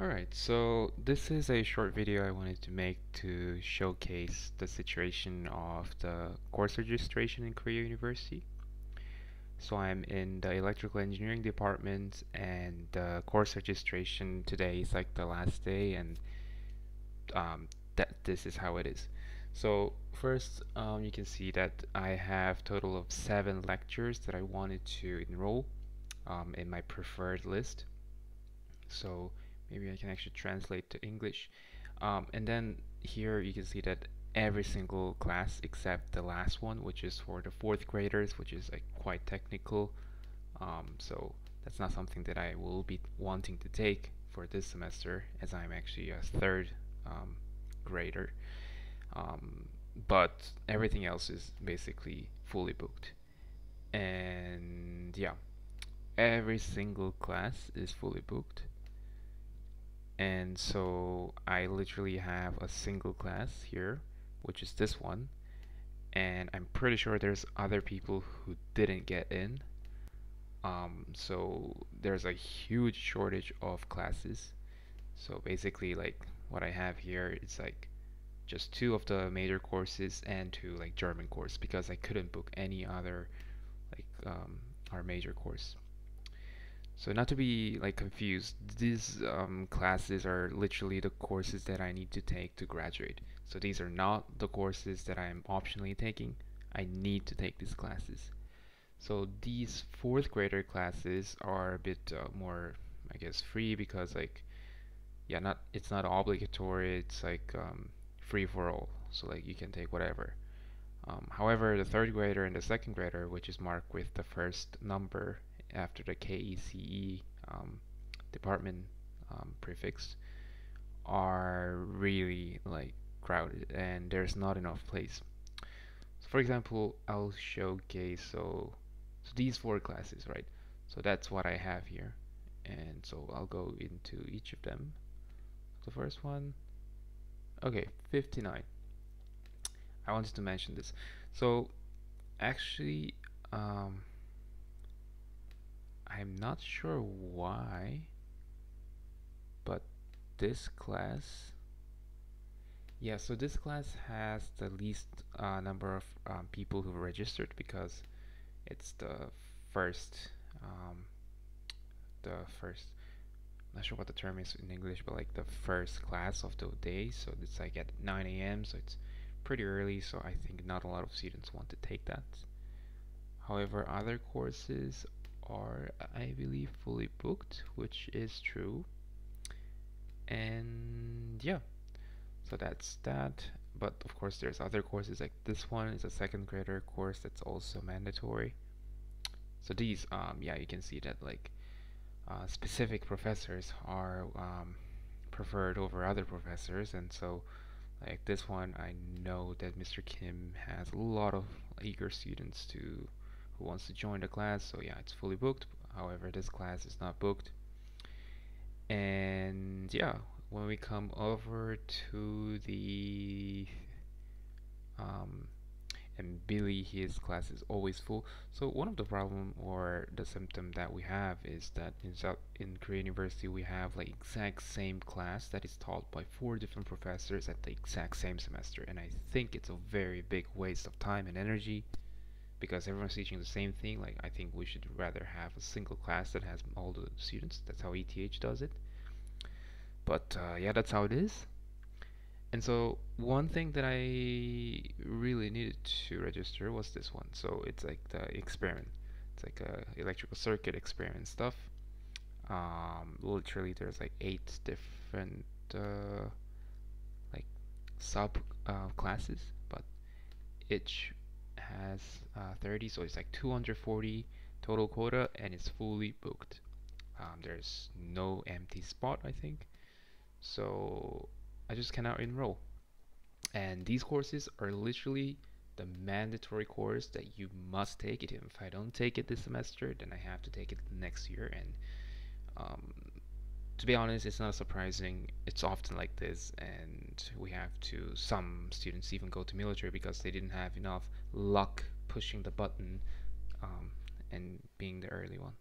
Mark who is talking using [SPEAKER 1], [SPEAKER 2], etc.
[SPEAKER 1] Alright, so this is a short video I wanted to make to showcase the situation of the course registration in Korea University. So I'm in the electrical engineering department and the course registration today is like the last day and um, that this is how it is. So first um, you can see that I have total of seven lectures that I wanted to enroll um, in my preferred list. So maybe I can actually translate to English. Um, and then here you can see that every single class except the last one which is for the fourth graders which is like quite technical. Um, so that's not something that I will be wanting to take for this semester as I'm actually a third um, grader. Um, but everything else is basically fully booked. And yeah every single class is fully booked and so I literally have a single class here which is this one. And I'm pretty sure there's other people who didn't get in. Um, so there's a huge shortage of classes. So basically like what I have here is like just two of the major courses and two like German course because I couldn't book any other like um, our major course so not to be like confused, these um, classes are literally the courses that I need to take to graduate. So these are not the courses that I am optionally taking. I need to take these classes. So these fourth grader classes are a bit uh, more, I guess, free because like, yeah, not it's not obligatory. It's like um, free for all. So like you can take whatever. Um, however, the third grader and the second grader, which is marked with the first number after the KECE um, department um, prefix are really like crowded and there's not enough place. So for example, I'll showcase so so these four classes, right? So that's what I have here, and so I'll go into each of them. The first one, okay, 59. I wanted to mention this. So actually, um, I'm not sure why but this class yeah so this class has the least uh, number of um, people who registered because it's the first um, the first not sure what the term is in English but like the first class of the day so it's like at 9 a.m. so it's pretty early so I think not a lot of students want to take that however other courses are I believe fully booked which is true. And yeah. So that's that. But of course there's other courses. Like this one is a second grader course that's also mandatory. So these um, yeah you can see that like uh, specific professors are um, preferred over other professors. And so like this one I know that Mr. Kim has a lot of eager students to who wants to join the class. So yeah it's fully booked. However this class is not booked. And yeah when we come over to the um, and Billy his class is always full. So one of the problem or the symptom that we have is that in South in Korea University we have like exact same class that is taught by four different professors at the exact same semester. And I think it's a very big waste of time and energy because everyone's teaching the same thing like I think we should rather have a single class that has all the students. That's how ETH does it. But uh, yeah that's how it is. And so one thing that I really needed to register was this one. So it's like the experiment. It's like a electrical circuit experiment stuff. Um, literally there's like eight different uh, like sub uh, classes but each has uh, 30 so it's like 240 total quota and it's fully booked. Um, there's no empty spot I think. So I just cannot enroll. And these courses are literally the mandatory course that you must take it if I don't take it this semester then I have to take it next year and um, to be honest it's not surprising. It's often like this and we have to some students even go to military because they didn't have enough luck pushing the button um, and being the early one